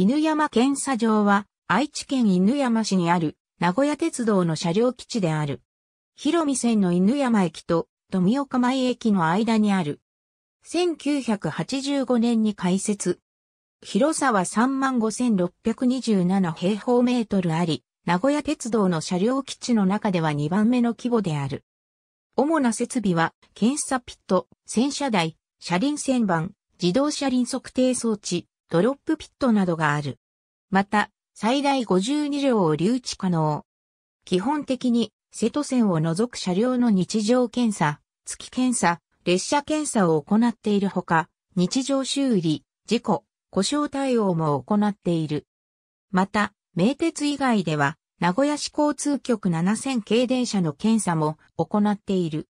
犬山検査場は愛知県犬山市にある名古屋鉄道の車両基地である。広見線の犬山駅と富岡前駅の間にある。1985年に開設。広さは35,627平方メートルあり、名古屋鉄道の車両基地の中では2番目の規模である。主な設備は、検査ピット、戦車台、車輪旋盤、自動車輪測定装置、ドロップピットなどがある。また、最大52両を留置可能。基本的に、瀬戸線を除く車両の日常検査、月検査、列車検査を行っているほか、日常修理、事故、故障対応も行っている。また、名鉄以外では、名古屋市交通局7000系電車の検査も行っている。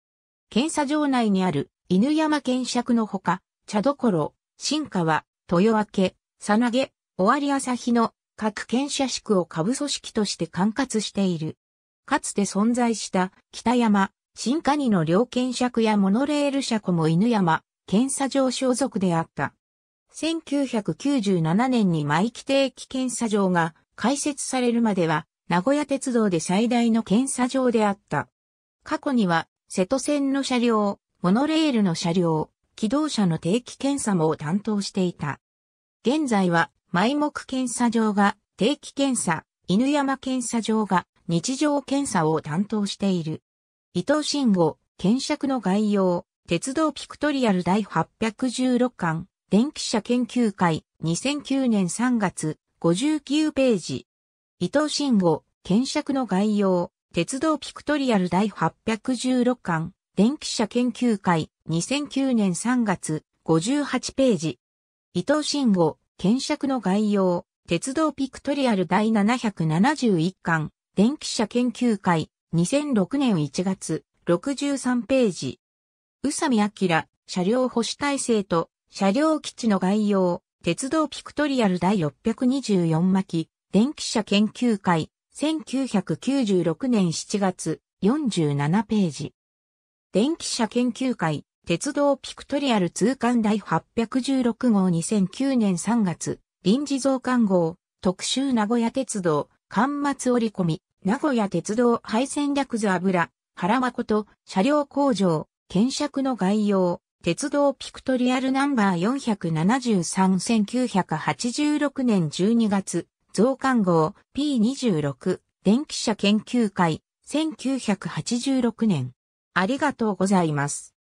検査場内にある犬山検釈のほか、茶どころ、新川、豊明、さなげ、終わり朝日の各検査宿を下部組織として管轄している。かつて存在した北山、新カニの両検釈やモノレール車庫も犬山、検査場所属であった。1997年に毎期定期検査場が開設されるまでは、名古屋鉄道で最大の検査場であった。過去には、瀬戸線の車両、モノレールの車両、機動車の定期検査も担当していた。現在は、埋目検査場が定期検査、犬山検査場が日常検査を担当している。伊藤慎吾、検釈の概要、鉄道ピクトリアル第816巻、電気車研究会、2009年3月、59ページ。伊藤慎吾、検釈の概要、鉄道ピクトリアル第816巻、電気車研究会、2009年3月、58ページ。伊藤慎吾、検釈の概要、鉄道ピクトリアル第771巻、電気車研究会、2006年1月、63ページ。宇佐美明、車両保守体制と車両基地の概要、鉄道ピクトリアル第624巻、電気車研究会、1996年7月、47ページ。電気車研究会、鉄道ピクトリアル通関第816号2009年3月、臨時増刊号、特集名古屋鉄道、端末折り込み、名古屋鉄道配線略図油、原誠、車両工場、検釈の概要、鉄道ピクトリアルナンバー473-1986年12月、増刊号 P26、電気車研究会、1986年。ありがとうございます。